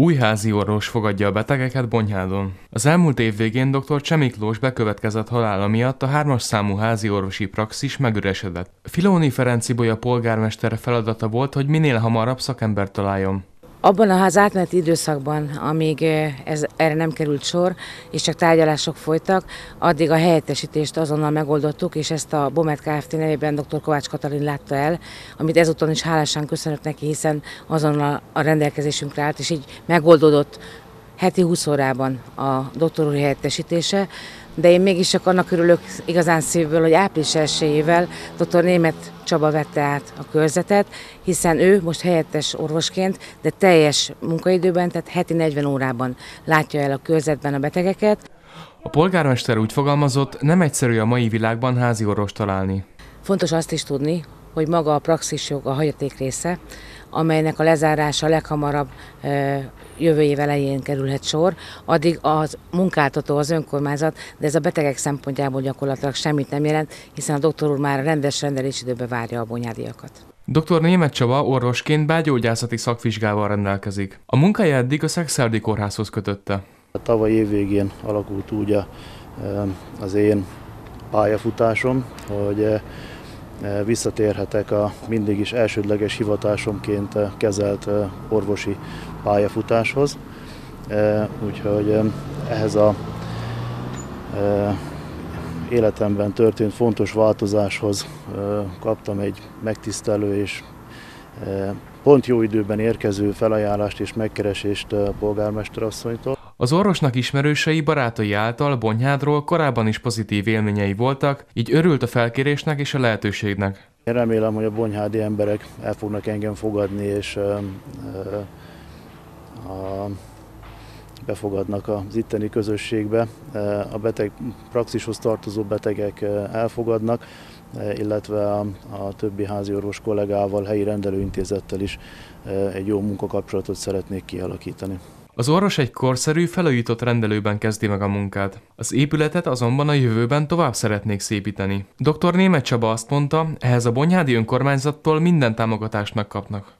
Új házi orvos fogadja a betegeket Bonyhádon. Az elmúlt év végén dr. Csemiklós bekövetkezett halála miatt a hármas számú házi orvosi praxis megüresedett. Filóni Ferenci Bolya polgármester feladata volt, hogy minél hamarabb szakember találjon. Abban az átmeneti időszakban, amíg ez, erre nem került sor, és csak tárgyalások folytak, addig a helyettesítést azonnal megoldottuk, és ezt a Bomet Kft. nevében dr. Kovács Katalin látta el, amit ezúton is hálásan köszönök neki, hiszen azonnal a rendelkezésünkre állt, és így megoldódott heti 20 órában a doktor úr helyettesítése, de én mégis csak annak örülök igazán szívből, hogy április 1 dr. Német Csaba vette át a körzetet, hiszen ő most helyettes orvosként, de teljes munkaidőben, tehát heti 40 órában látja el a körzetben a betegeket. A polgármester úgy fogalmazott, nem egyszerű a mai világban házi orvos találni. Fontos azt is tudni, hogy maga a praxisjog a hagyaték része, amelynek a lezárása leghamarabb jövő év elején kerülhet sor, addig az munkáltató, az önkormányzat, de ez a betegek szempontjából gyakorlatilag semmit nem jelent, hiszen a doktor úr már rendes rendelési időben várja a bonyádiakat. Dr. Német Csaba orvosként belgyógyászati szakvizsgával rendelkezik. A munkája eddig a Szexeldi kórházhoz kötötte. A tavaly év végén alakult úgy az én pályafutásom, hogy visszatérhetek a mindig is elsődleges hivatásomként kezelt orvosi pályafutáshoz. Úgyhogy ehhez a életemben történt fontos változáshoz kaptam egy megtisztelő és pont jó időben érkező felajánlást és megkeresést a polgármesterasszonytól. Az orvosnak ismerősei barátai által Bonyhádról korábban is pozitív élményei voltak, így örült a felkérésnek és a lehetőségnek. Én remélem, hogy a bonyhádi emberek el fognak engem fogadni, és ö, ö, a, befogadnak az itteni közösségbe. A beteg praxishoz tartozó betegek elfogadnak, illetve a, a többi háziorvos kollégával, helyi rendelőintézettel is egy jó munkakapcsolatot szeretnék kialakítani. Az orvos egy korszerű, felújított rendelőben kezdi meg a munkát. Az épületet azonban a jövőben tovább szeretnék szépíteni. Dr. Német Csaba azt mondta, ehhez a Bonyhádi önkormányzattól minden támogatást megkapnak.